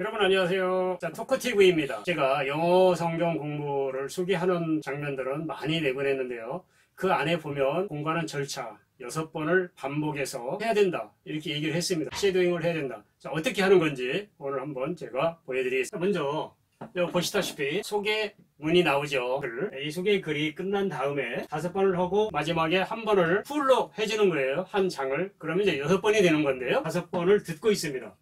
여러분 안녕하세요. 자, 토크TV입니다. 제가 영어 성경 공부를 소개하는 장면들은 많이 내보냈는데요. 그 안에 보면 공부하는 절차, 여섯 번을 반복해서 해야 된다. 이렇게 얘기를 했습니다. 쉐도잉을 해야 된다. 자, 어떻게 하는 건지 오늘 한번 제가 보여드리겠습니다. 먼저 보시다시피 소개 문이 나오죠. 이 소개 글이 끝난 다음에 다섯 번을 하고 마지막에 한 번을 풀로 해주는 거예요. 한 장을. 그러면 이제 여섯 번이 되는 건데요. 다섯 번을 듣고 있습니다.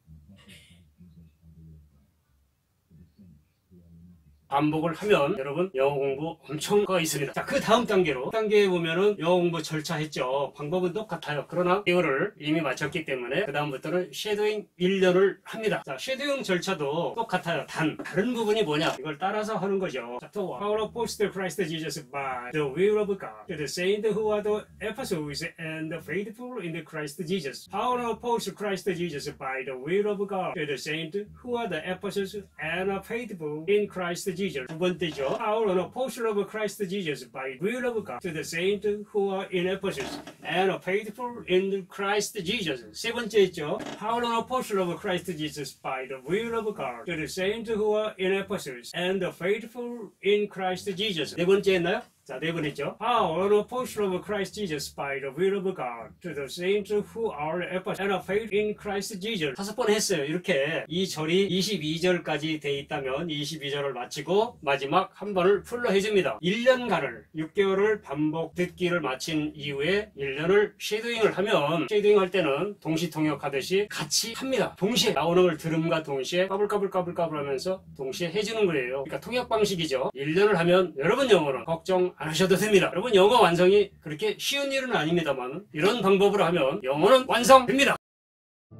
반복을 하면 여러분 영어 공부 엄청 거 있습니다. 자, 그 다음 단계로 단계에 보면은 영어 공부 절차 했죠. 방법은 똑같아요. 그러나 이거를 이미 마쳤기 때문에 그 다음부터는 쉐도잉 1년을 합니다. 자, 쉐도잉 절차도 똑같아요. 단 다른 부분이 뭐냐? 이걸 따라서 하는 거죠. 자, 또 to post Christ Jesus by the will of God to the saints who are the apostles and the faithful in the Christ Jesus. To post Christ Jesus by the will of God to the saints who are the apostles and are faithful in Christ Jesus. 두 번째죠. How to post of Christ Jesus by will of God to the saints who are in Ephesus and are faithful in Christ Jesus. 세 번째 있죠. How to post of Christ Jesus by the will of God to the saints who are in Ephesus and are faithful in Christ Jesus. 네 번째 했나요? 자, 네번 했죠. How on a poster of Christ Jesus by the will of God to the saints who are apostles and are faith in Christ Jesus. 다섯 번 했어요. 이렇게 이 절이 22절까지 돼 있다면 22절을 마치고 마지막 한 번을 풀로 해줍니다. 1년간을 6개월을 반복 듣기를 마친 이후에 1년을 쉐도잉을 하면 쉐도잉 할 때는 동시 통역하듯이 같이 합니다. 동시에 나오는 걸 들음과 동시에 까불까불까불까불 하면서 동시에 해주는 거예요. 그러니까 통역 방식이죠. 1년을 하면 여러분 영어는 걱정 안 하셔도 됩니다. 여러분 영어 완성이 그렇게 쉬운 일은 아닙니다만 이런 방법으로 하면 영어는 완성됩니다.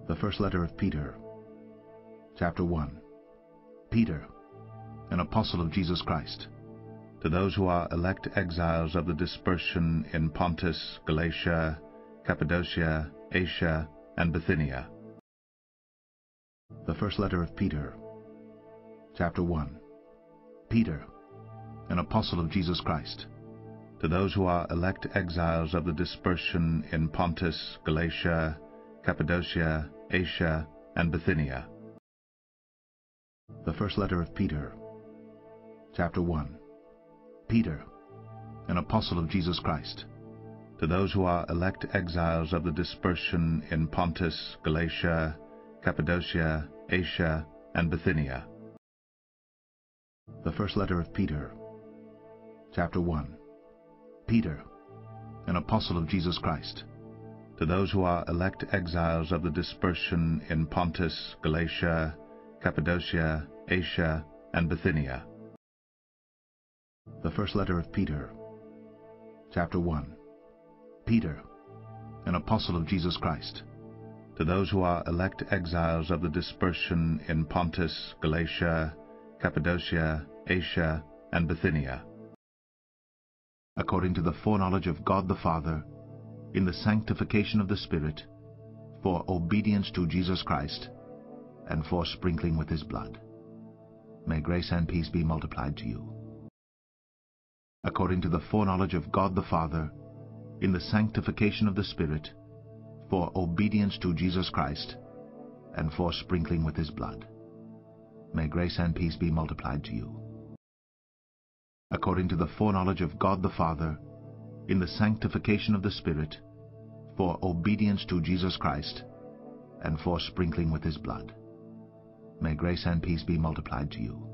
The first letter of Peter, chapter 1. Peter, an apostle of Jesus Christ, to those who are elect exiles of the dispersion in Pontus, Galatia, Cappadocia, Asia, and Bithynia. The first letter of Peter, chapter 1. Peter, an apostle of Jesus Christ, to those who are elect exiles of the dispersion in Pontus, Galatia, Cappadocia, Asia, and Bithynia. The first letter of Peter, chapter 1. Peter, an apostle of Jesus Christ, to those who are elect exiles of the dispersion in Pontus, Galatia, Cappadocia, Asia, and Bithynia. The first letter of Peter, chapter 1. Peter, an apostle of Jesus Christ, to those who are elect exiles of the dispersion in Pontus, Galatia, Cappadocia, Asia, and Bithynia. The first letter of Peter, chapter 1. Peter, an apostle of Jesus Christ, to those who are elect exiles of the dispersion in Pontus, Galatia, Cappadocia, Asia, and Bithynia according to the foreknowledge of God the Father, in the sanctification of the Spirit, for obedience to Jesus Christ, and for sprinkling with his blood. May grace and peace be multiplied to you. According to the foreknowledge of God the Father, in the sanctification of the Spirit, for obedience to Jesus Christ, and for sprinkling with his blood. May grace and peace be multiplied to you according to the foreknowledge of God the Father, in the sanctification of the Spirit, for obedience to Jesus Christ, and for sprinkling with his blood. May grace and peace be multiplied to you.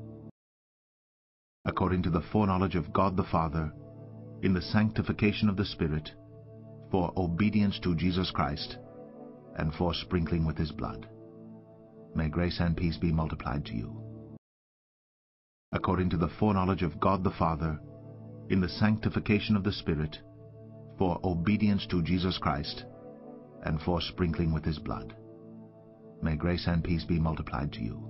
According to the foreknowledge of God the Father, in the sanctification of the Spirit, for obedience to Jesus Christ, and for sprinkling with his blood. May grace and peace be multiplied to you according to the foreknowledge of God the Father, in the sanctification of the Spirit, for obedience to Jesus Christ, and for sprinkling with his blood. May grace and peace be multiplied to you.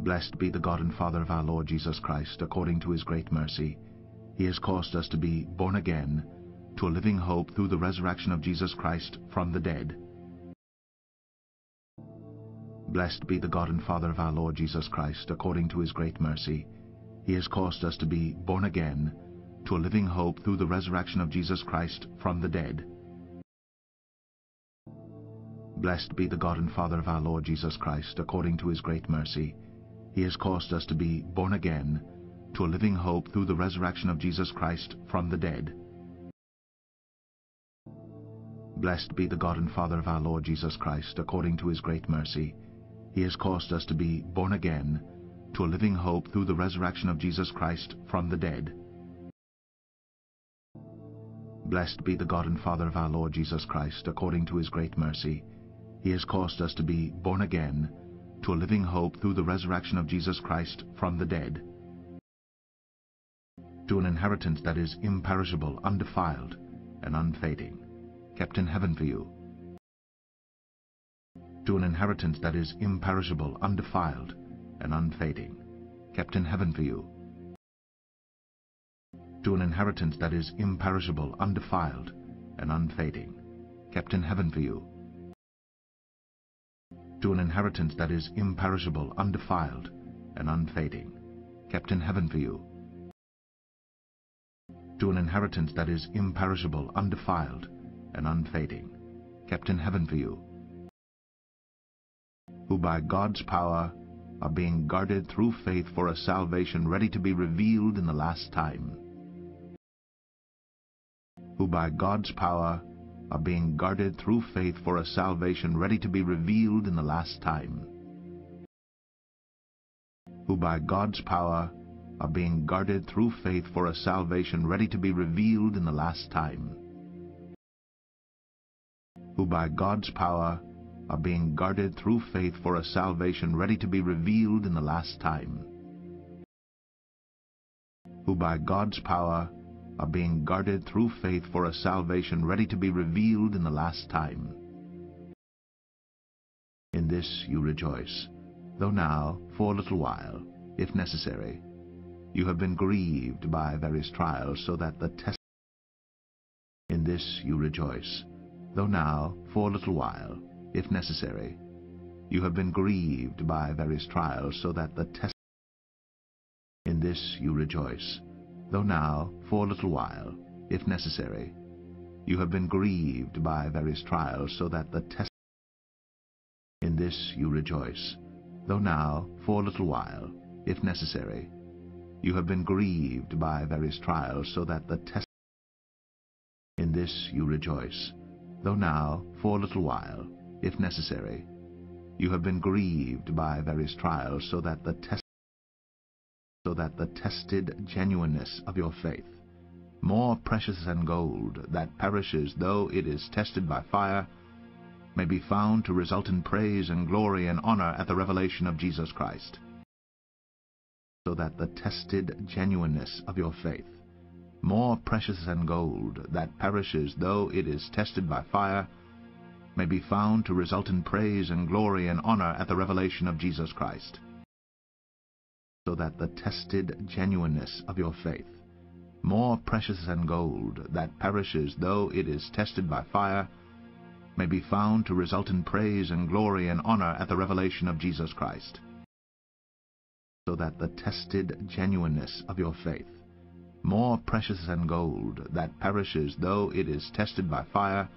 Blessed be the God and Father of our Lord Jesus Christ, according to his great mercy. He has caused us to be born again to a living hope through the resurrection of Jesus Christ from the dead Blessed be the God and Father of our Lord Jesus Christ, according to his great mercy. He has caused us to be born again to a living hope through the resurrection of Jesus Christ from the dead. Blessed be the God and Father of our Lord Jesus Christ, according to his great mercy. He has caused us to be born again to a living hope through the resurrection of Jesus Christ from the dead. Blessed be the God and Father of our Lord Jesus Christ, according to his great mercy. He has caused us to be born again to a living hope through the resurrection of Jesus Christ from the dead. Blessed be the God and Father of our Lord Jesus Christ, according to his great mercy. He has caused us to be born again to a living hope through the resurrection of Jesus Christ from the dead, to an inheritance that is imperishable, undefiled, and unfading, kept in heaven for you, to an inheritance that is imperishable, undefiled, and unfading, kept in heaven for you, to an inheritance that is imperishable, undefiled, and unfading, kept in heaven for you, to an inheritance that is imperishable, undefiled, and unfading, kept in heaven for you, to an inheritance that is imperishable, undefiled, and unfading, kept in heaven for you, who by God's power are being guarded through faith for a salvation ready to be revealed in the last time, who by God's power are being guarded through faith for a salvation ready to be revealed in the last time, who by God's power are being guarded through faith for a salvation ready to be revealed in the last time, who by God's power are being guarded through faith for a salvation ready to be revealed in the last time, who by God's power are being guarded through faith for a salvation ready to be revealed in the last time. In this you rejoice, though now, for a little while, if necessary, you have been grieved by various trials, so that the test. In this you rejoice, though now, for a little while, if necessary, you have been grieved by various trials, so that the test. In this you rejoice, though now, for a little while, if necessary, you have been grieved by various trials, so that the test. In this you rejoice, though now, for a little while, if necessary, you have been grieved by various trials, so that the test. In this you rejoice, though now, for a little while, if necessary, you have been grieved by various trials, so that the test so that the tested genuineness of your faith, more precious than gold that perishes though it is tested by fire, may be found to result in praise and glory and honor at the revelation of Jesus Christ. So that the tested genuineness of your faith, more precious than gold that perishes though it is tested by fire, may be found to result in praise and glory and honor at the revelation of Jesus Christ so that the tested genuineness of your faith, more precious than gold that perishes though it is tested by fire, may be found to result in praise and glory and honor at the revelation of Jesus Christ. So that the tested genuineness of your faith, more precious than gold that perishes though it is tested by fire,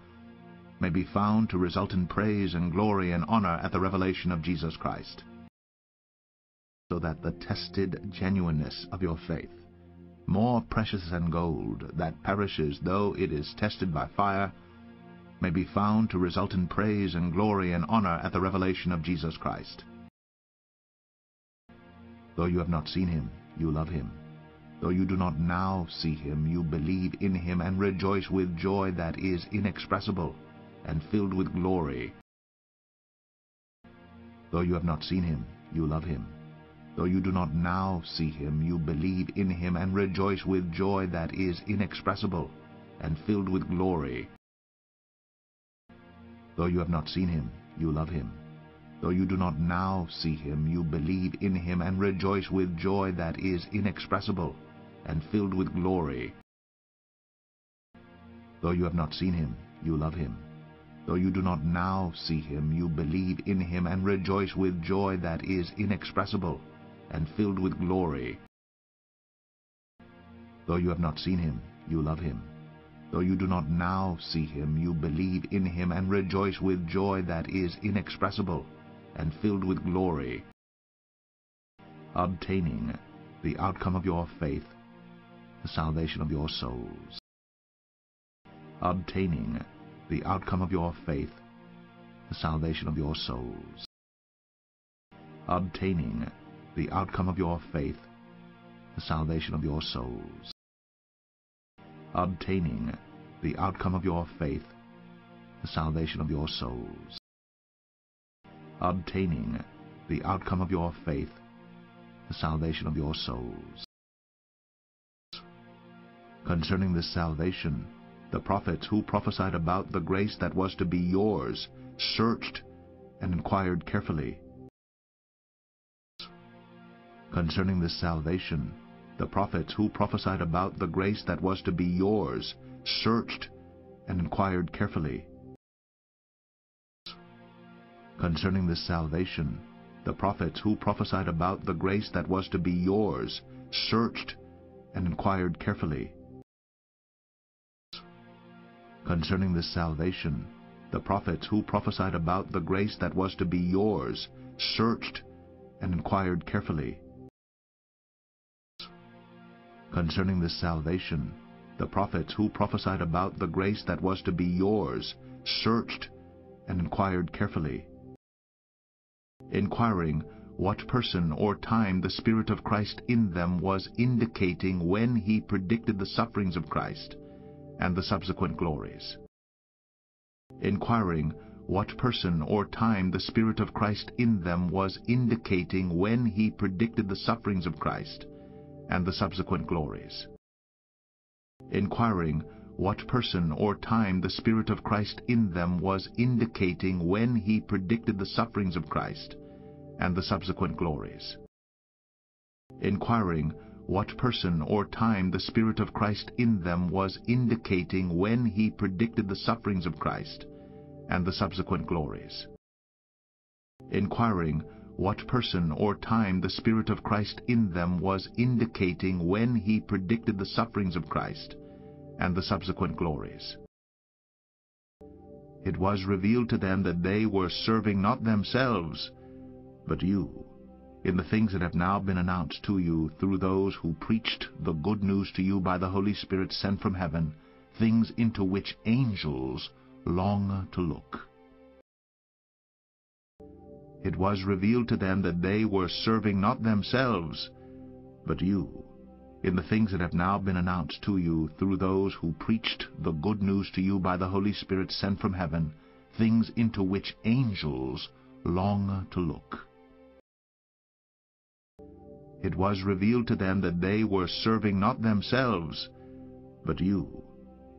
may be found to result in praise and glory and honor at the revelation of Jesus Christ so that the tested genuineness of your faith, more precious than gold that perishes though it is tested by fire, may be found to result in praise and glory and honor at the revelation of Jesus Christ. Though you have not seen him, you love him. Though you do not now see him, you believe in him and rejoice with joy that is inexpressible and filled with glory. Though you have not seen him, you love him. Though you do not now see him, you believe in him and rejoice with joy that is inexpressible and filled with glory. Though you have not seen him, you love him. Though you do not now see him, you believe in him and rejoice with joy that is inexpressible and filled with glory. Though you have not seen him, you love him. Though you do not now see him, you believe in him and rejoice with joy that is inexpressible and filled with glory. Though you have not seen him, you love him. Though you do not now see him, you believe in him and rejoice with joy that is inexpressible and filled with glory, obtaining the outcome of your faith, the salvation of your souls. Obtaining the outcome of your faith, the salvation of your souls. Obtaining the outcome of your faith, the salvation of your souls. Obtaining the outcome of your faith, the salvation of your souls. Obtaining the outcome of your faith, the salvation of your souls. Concerning this salvation, the prophets who prophesied about the grace that was to be yours searched and inquired carefully. Concerning this salvation, the prophets who prophesied about the grace that was to be yours searched and inquired carefully. Concerning this salvation, the prophets who prophesied about the grace that was to be yours searched and inquired carefully. Concerning this salvation, the prophets who prophesied about the grace that was to be yours searched and inquired carefully. Concerning this salvation, the prophets who prophesied about the grace that was to be yours searched and inquired carefully. Inquiring what person or time the Spirit of Christ in them was indicating when he predicted the sufferings of Christ and the subsequent glories. Inquiring what person or time the Spirit of Christ in them was indicating when he predicted the sufferings of Christ and the subsequent glories. Inquiring what person or time the Spirit of Christ in them was indicating when he predicted the sufferings of Christ and the subsequent glories. Inquiring what person or time the Spirit of Christ in them was indicating when he predicted the sufferings of Christ and the subsequent glories. Inquiring what person or time the Spirit of Christ in them was indicating when he predicted the sufferings of Christ and the subsequent glories. It was revealed to them that they were serving not themselves, but you, in the things that have now been announced to you through those who preached the good news to you by the Holy Spirit sent from heaven, things into which angels long to look. It was revealed to them that they were serving not themselves, but you, in the things that have now been announced to you through those who preached the good news to you by the Holy Spirit sent from heaven, things into which angels long to look. It was revealed to them that they were serving not themselves, but you,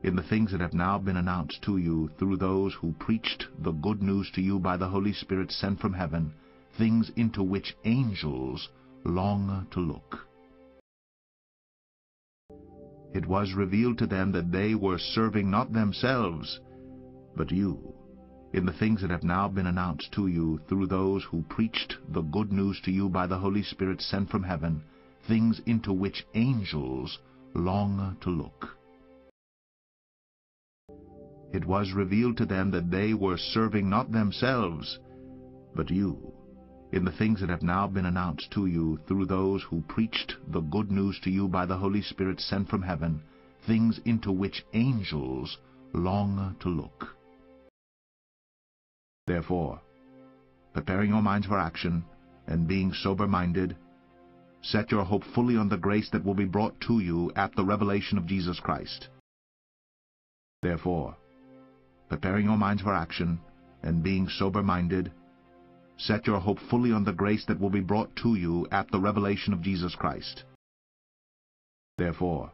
in the things that have now been announced to you through those who preached the good news to you by the Holy Spirit sent from heaven, things into which angels long to look. It was revealed to them that they were serving not themselves, but you, in the things that have now been announced to you through those who preached the good news to you by the Holy Spirit sent from heaven, things into which angels long to look. It was revealed to them that they were serving not themselves, but you, in the things that have now been announced to you through those who preached the good news to you by the Holy Spirit sent from heaven, things into which angels long to look. Therefore, preparing your minds for action, and being sober-minded, set your hope fully on the grace that will be brought to you at the revelation of Jesus Christ. Therefore, preparing your minds for action, and being sober-minded, set your hope fully on the grace that will be brought to you at the revelation of Jesus Christ. Therefore,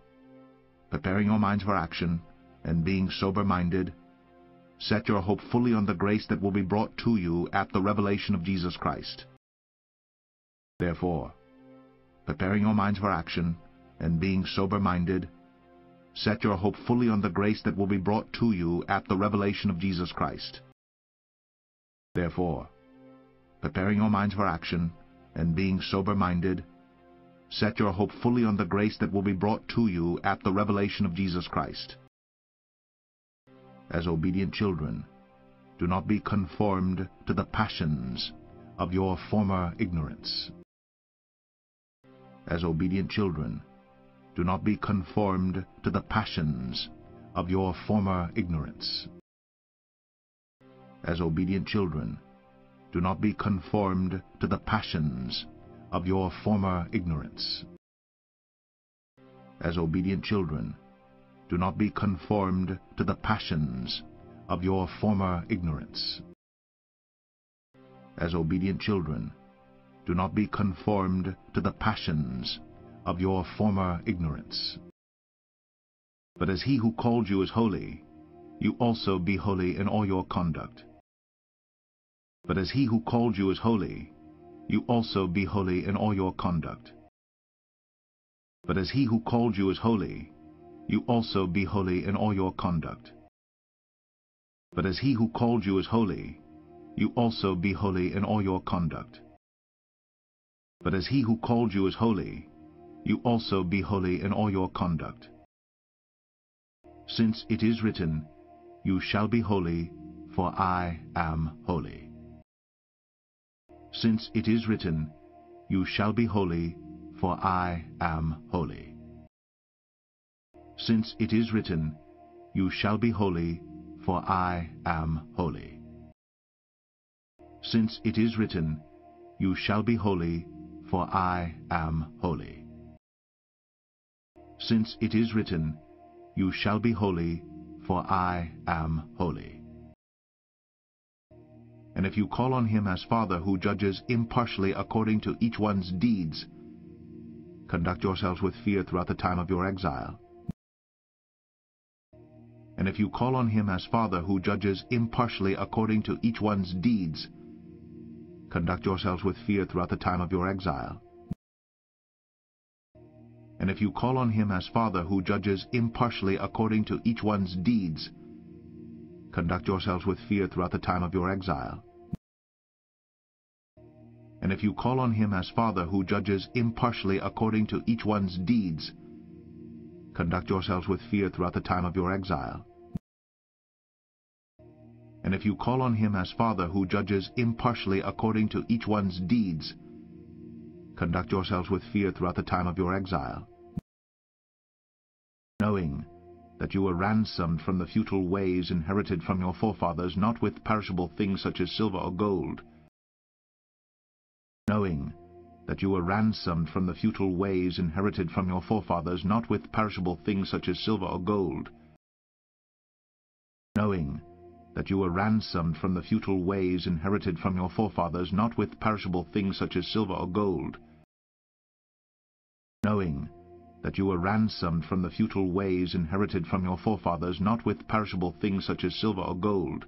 preparing your minds for action, and being sober-minded, set your hope fully on the grace that will be brought to you at the revelation of Jesus Christ. Therefore, preparing your minds for action, and being sober-minded, set your hope fully on the grace that will be brought to you at the revelation of Jesus Christ. Therefore, preparing your minds for action, and being sober-minded, set your hope fully on the grace that will be brought to you at the revelation of Jesus Christ. As obedient children, do not be conformed to the passions of your former ignorance. As obedient children, do not be conformed to the passions of your former ignorance. As obedient children, do not be conformed to the passions of your former ignorance. As obedient children, do not be conformed to the passions of your former ignorance. As obedient children, do not be conformed to the passions of your former ignorance. But as he who called you is holy, you also be holy in all your conduct. But as he who called you is holy, you also be holy in all your conduct. But as he who called you is holy, you also be holy in all your conduct. But as he who called you is holy, you also be holy in all your conduct. But as he who called you is holy, you also be holy in all your conduct. Since it is written, You shall be holy, for I am holy. Since it is written, You shall be holy, for I am holy. Since it is written, You shall be holy, for I am holy. Since it is written, You shall be holy, for I am holy. Since it is written, You shall be holy, for I am holy. And if you call on him as Father who judges impartially according to each one's deeds, conduct yourselves with fear throughout the time of your exile. And if you call on him as Father who judges impartially according to each one's deeds, conduct yourselves with fear throughout the time of your exile. And if you call on him as Father who judges impartially according to each one's deeds, conduct yourselves with fear throughout the time of your exile. And if you call on him as Father who judges impartially according to each one's deeds, conduct yourselves with fear throughout the time of your exile. And if you call on him as Father who judges impartially according to each one's deeds, conduct yourselves with fear throughout the time of your exile. Knowing that you were ransomed from the futile ways inherited from your forefathers, not with perishable things such as silver or gold, knowing that you were ransomed from the futile ways inherited from your forefathers, not with perishable things such as silver or gold, knowing that you were ransomed from the futile ways inherited from your forefathers, not with perishable things such as silver or gold, knowing that you were ransomed from the futile ways inherited from your forefathers, not with perishable things such as silver or gold,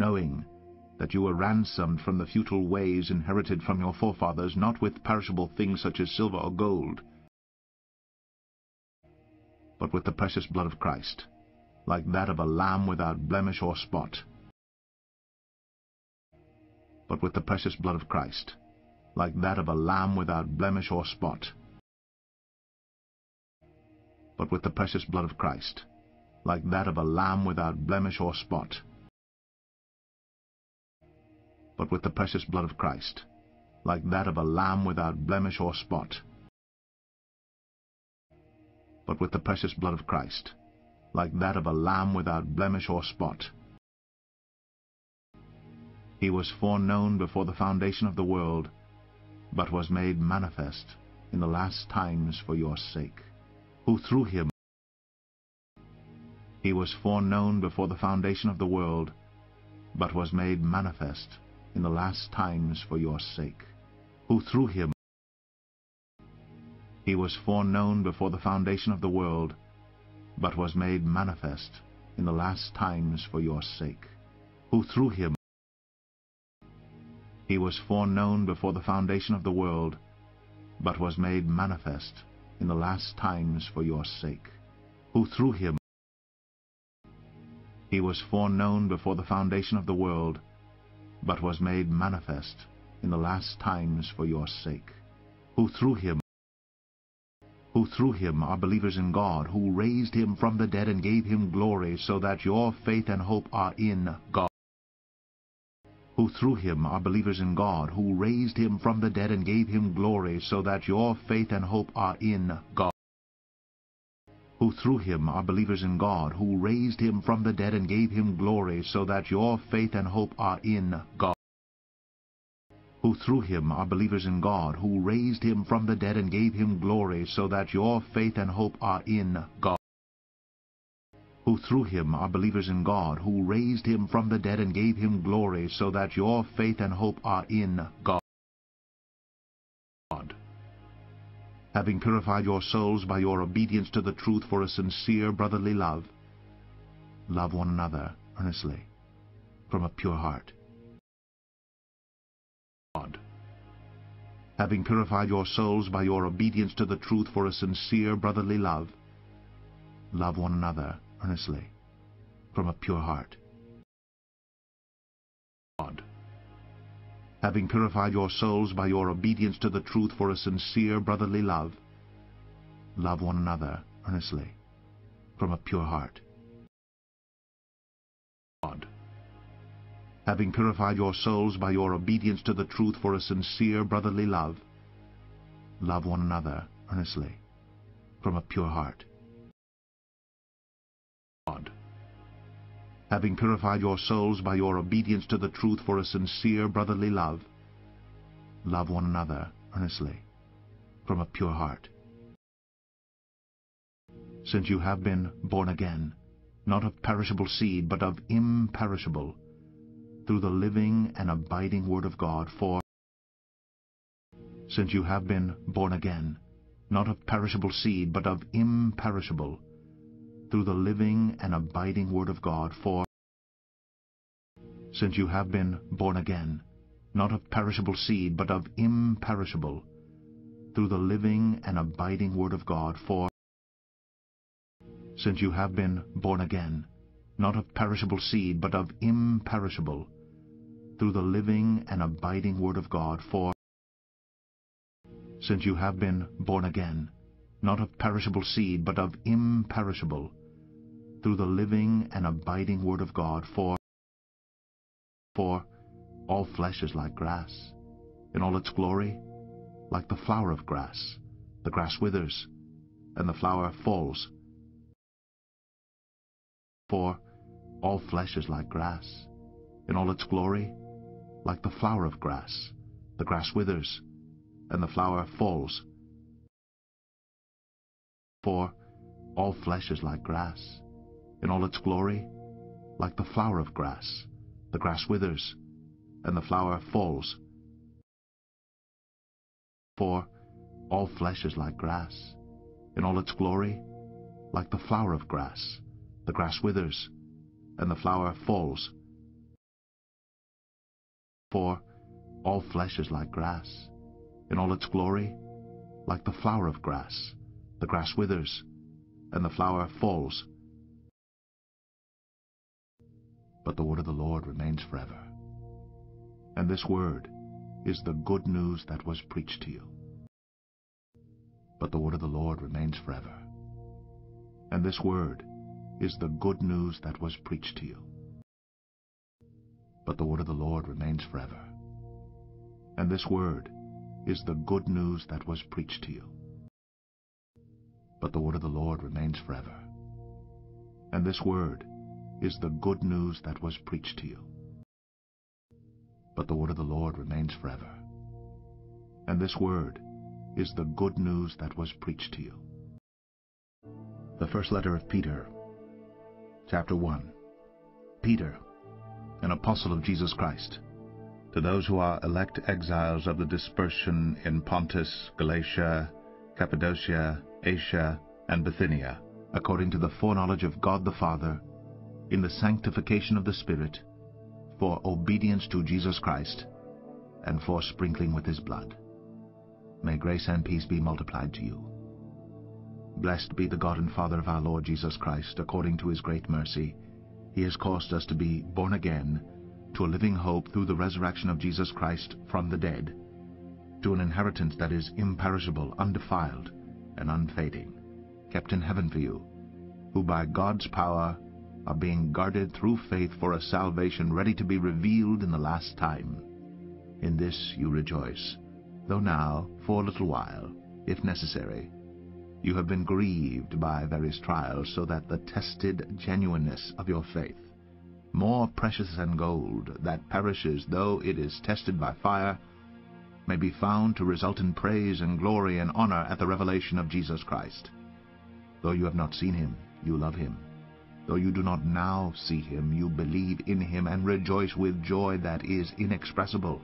knowing that you were ransomed from the futile ways inherited from your forefathers, not with perishable things such as silver or gold, but with the precious blood of Christ, like that of a lamb without blemish or spot. But with the precious blood of Christ, like that of a lamb without blemish or spot. But with the precious blood of Christ, like that of a lamb without blemish or spot but with the precious blood of Christ, like that of a lamb without blemish or spot. But with the precious blood of Christ, like that of a lamb without blemish or spot. He was foreknown before the foundation of the world, but was made manifest in the last times for your sake, who through him he was foreknown before the foundation of the world, but was made manifest in the last times for your sake, who through him he was foreknown before the foundation of the world, but was made manifest in the last times for your sake, who through him he was foreknown before the foundation of the world, but was made manifest in the last times for your sake, who through him he was foreknown before the foundation of the world, but was made manifest in the last times for your sake, who through him who through him are believers in God, who raised him from the dead and gave him glory, so that your faith and hope are in God. Who through him are believers in God, who raised him from the dead and gave him glory, so that your faith and hope are in God. Who through him are believers in God, who raised him from the dead and gave him glory, so that your faith and hope are in God who through him are believers in God, who raised him from the dead and gave him glory, so that your faith and hope are in God. Who through him are believers in God, who raised him from the dead and gave him glory, so that your faith and hope are in God. Having purified your souls by your obedience to the truth for a sincere brotherly love, love one another earnestly, from a pure heart. God. Having purified your souls by your obedience to the truth for a sincere brotherly love, love one another earnestly, from a pure heart. God. Having purified your souls by your obedience to the truth for a sincere brotherly love, love one another earnestly, from a pure heart. God having purified your souls by your obedience to the truth for a sincere brotherly love, love one another earnestly, from a pure heart. God. Having purified your souls by your obedience to the truth for a sincere brotherly love, love one another earnestly, from a pure heart. Since you have been born again, not of perishable seed, but of imperishable, through the living and abiding Word of God, for since you have been born again, not of perishable seed, but of imperishable, through the living and abiding Word of God, for since you have been born again, not of perishable seed, but of imperishable, through the living and abiding Word of God, for since you have been born again, not of perishable seed, but of imperishable, through the living and abiding Word of God, for since you have been born again, not of perishable seed, but of imperishable, through the living and abiding Word of God, for for all flesh is like grass, in all its glory, like the flower of grass. The grass withers, and the flower falls. For all flesh is like grass, in all its glory, like the flower of grass. The grass withers, and the flower falls. For all flesh is like grass, in all its glory, like the flower of grass. The grass withers, and the flower falls. For all flesh is like grass, in all its glory, like the flower of grass. The grass withers, and the flower falls. For all flesh is like grass, in all its glory, like the flower of grass. The grass withers, and the flower falls. But the word of the Lord remains forever. And this word is the good news that was preached to you. But the word of the Lord remains forever. And this word is the good news that was preached to you but the word of the Lord remains forever. And this word is the good news that was preached to you. But the word of the Lord remains forever. And this word is the good news that was preached to you. But the word of the Lord remains forever. And this word is the good news that was preached to you. The first letter of Peter, chapter 1. Peter, an apostle of Jesus Christ, to those who are elect exiles of the dispersion in Pontus, Galatia, Cappadocia, Asia, and Bithynia, according to the foreknowledge of God the Father, in the sanctification of the Spirit, for obedience to Jesus Christ, and for sprinkling with his blood. May grace and peace be multiplied to you. Blessed be the God and Father of our Lord Jesus Christ, according to his great mercy, he has caused us to be born again to a living hope through the resurrection of Jesus Christ from the dead, to an inheritance that is imperishable, undefiled, and unfading, kept in heaven for you, who by God's power are being guarded through faith for a salvation ready to be revealed in the last time. In this you rejoice, though now, for a little while, if necessary, you have been grieved by various trials, so that the tested genuineness of your faith, more precious than gold, that perishes though it is tested by fire, may be found to result in praise and glory and honor at the revelation of Jesus Christ. Though you have not seen him, you love him. Though you do not now see him, you believe in him and rejoice with joy that is inexpressible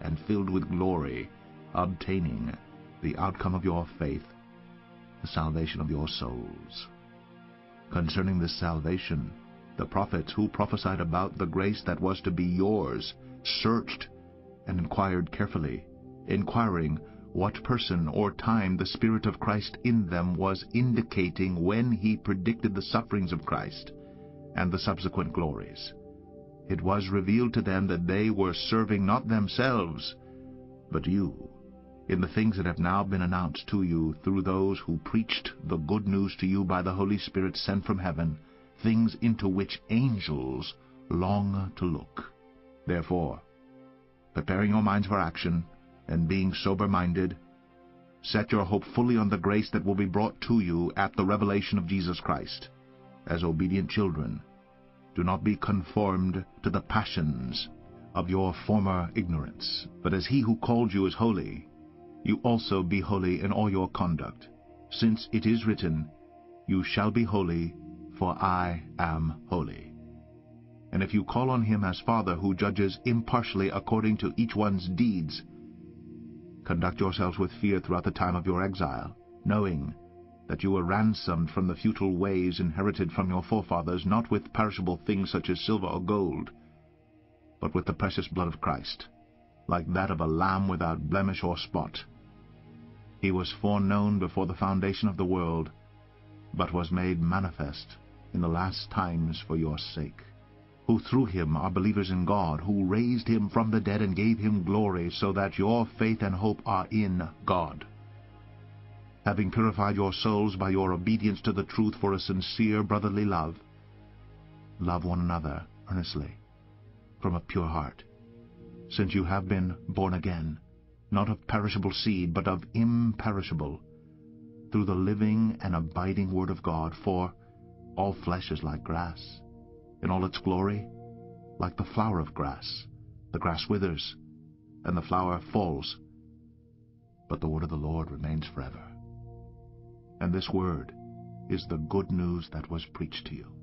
and filled with glory, obtaining the outcome of your faith, the salvation of your souls. Concerning this salvation, the prophets who prophesied about the grace that was to be yours searched and inquired carefully, inquiring what person or time the Spirit of Christ in them was indicating when he predicted the sufferings of Christ and the subsequent glories. It was revealed to them that they were serving not themselves, but you, in the things that have now been announced to you through those who preached the good news to you by the Holy Spirit sent from heaven, things into which angels long to look. Therefore, preparing your minds for action, and being sober-minded, set your hope fully on the grace that will be brought to you at the revelation of Jesus Christ. As obedient children, do not be conformed to the passions of your former ignorance, but as he who called you is holy, you also be holy in all your conduct, since it is written, You shall be holy, for I am holy. And if you call on him as Father who judges impartially according to each one's deeds, conduct yourselves with fear throughout the time of your exile, knowing that you were ransomed from the futile ways inherited from your forefathers, not with perishable things such as silver or gold, but with the precious blood of Christ, like that of a lamb without blemish or spot. He was foreknown before the foundation of the world, but was made manifest in the last times for your sake, who through him are believers in God, who raised him from the dead and gave him glory, so that your faith and hope are in God. Having purified your souls by your obedience to the truth for a sincere brotherly love, love one another earnestly, from a pure heart, since you have been born again, not of perishable seed, but of imperishable, through the living and abiding Word of God, for all flesh is like grass, in all its glory, like the flower of grass. The grass withers, and the flower falls, but the word of the Lord remains forever. And this word is the good news that was preached to you.